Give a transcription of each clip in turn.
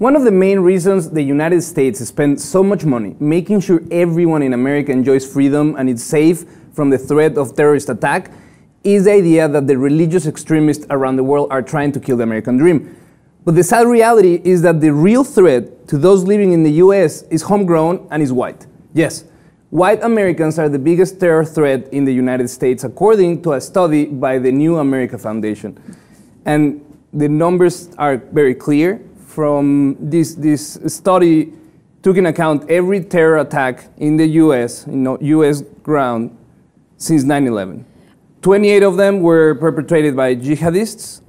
One of the main reasons the United States spends so much money making sure everyone in America enjoys freedom and is safe from the threat of terrorist attack is the idea that the religious extremists around the world are trying to kill the American dream. But the sad reality is that the real threat to those living in the US is homegrown and is white. Yes, white Americans are the biggest terror threat in the United States, according to a study by the New America Foundation. And the numbers are very clear. From this, this study, took in account every terror attack in the US, know, US ground, since 9 11. 28 of them were perpetrated by jihadists,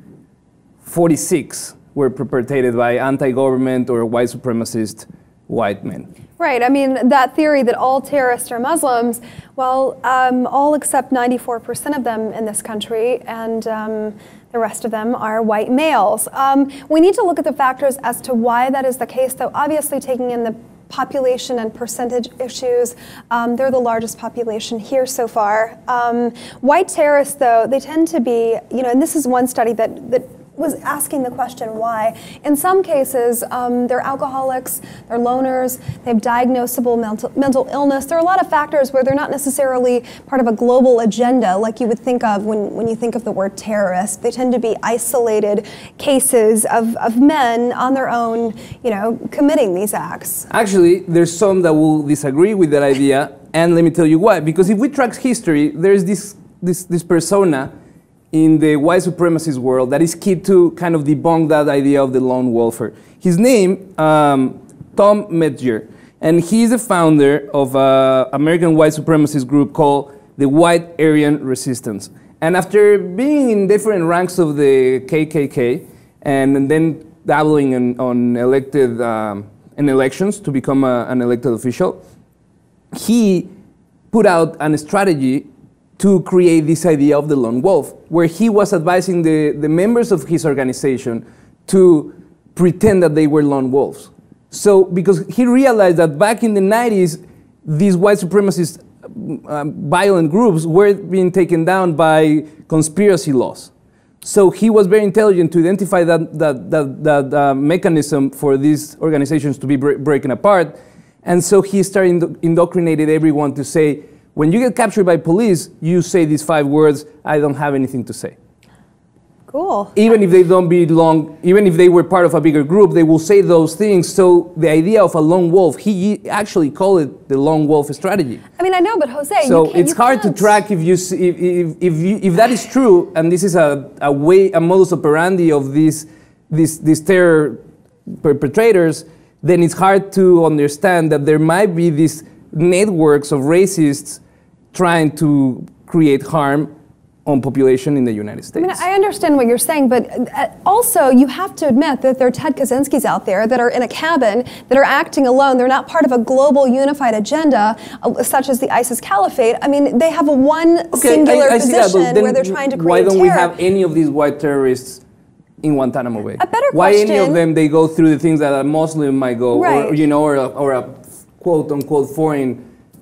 46 were perpetrated by anti government or white supremacist white men. Right. I mean, that theory that all terrorists are Muslims, well, um, all except 94% of them in this country, and um, the rest of them are white males. Um, we need to look at the factors as to why that is the case, though, obviously, taking in the population and percentage issues. Um, they're the largest population here so far. Um, white terrorists, though, they tend to be, you know, and this is one study that, that was asking the question why. In some cases, um, they're alcoholics, they're loners, they have diagnosable mental, mental illness. There are a lot of factors where they're not necessarily part of a global agenda like you would think of when, when you think of the word terrorist. They tend to be isolated cases of, of men on their own, you know, committing these acts. Actually, there's some that will disagree with that idea, and let me tell you why. Because if we track history, there's this, this, this persona in the white supremacist world that is key to kind of debunk that idea of the lone wolfer. His name, um, Tom Metzinger, and he's the founder of an American white supremacist group called the White Aryan Resistance. And after being in different ranks of the KKK and then dabbling in, on elected um, in elections to become a, an elected official, he put out a strategy to create this idea of the lone wolf, where he was advising the, the members of his organization to pretend that they were lone wolves. So, because he realized that back in the 90s, these white supremacist um, violent groups were being taken down by conspiracy laws. So he was very intelligent to identify that, that, that, that uh, mechanism for these organizations to be breaking apart. And so he started indoctrinated everyone to say, when you get captured by police, you say these five words, I don't have anything to say. Cool. Even if they don't belong, even if they were part of a bigger group, they will say those things. So the idea of a lone wolf, he actually called it the lone wolf strategy. I mean, I know, but Jose, so it's hard can't. to track if you if if if, you, if that is true, and this is a, a way a modus operandi of these these these terror perpetrators, then it's hard to understand that there might be these networks of racists trying to create harm on population in the United States. I mean, I understand what you're saying, but uh, also you have to admit that there are Ted Kaczynskis out there that are in a cabin, that are acting alone. They're not part of a global unified agenda, uh, such as the ISIS caliphate. I mean, they have a one okay, singular I, I position that, where they're trying to create Why don't terror. we have any of these white terrorists in Guantanamo Bay? A better Why question. any of them they go through the things that a Muslim might go, right. or you know, or a, or a quote unquote foreign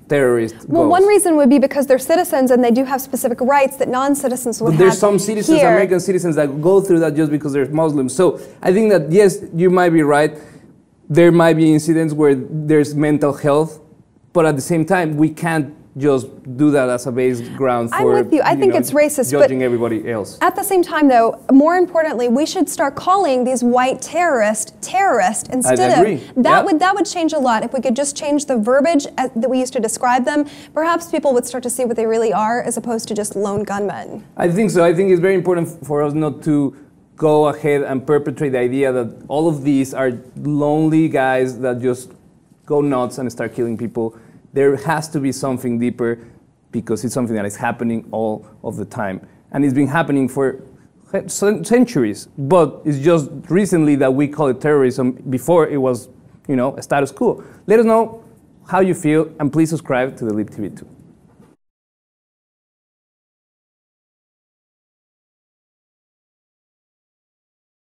terrorist Well, goes. one reason would be because they're citizens and they do have specific rights that non-citizens would but there's have some citizens, here. American citizens, that go through that just because they're Muslims. So I think that yes, you might be right. There might be incidents where there's mental health, but at the same time, we can't just do that as a base ground for. I'm with you. I you think know, it's racist. Judging everybody else. At the same time, though, more importantly, we should start calling these white terrorists terrorists instead I agree. of that yep. would that would change a lot if we could just change the verbiage as, that we used to describe them. Perhaps people would start to see what they really are, as opposed to just lone gunmen. I think so. I think it's very important for us not to go ahead and perpetrate the idea that all of these are lonely guys that just go nuts and start killing people. There has to be something deeper because it's something that is happening all of the time. And it's been happening for centuries, but it's just recently that we call it terrorism. Before it was, you know, a status quo. Let us know how you feel, and please subscribe to the Lip TV 2.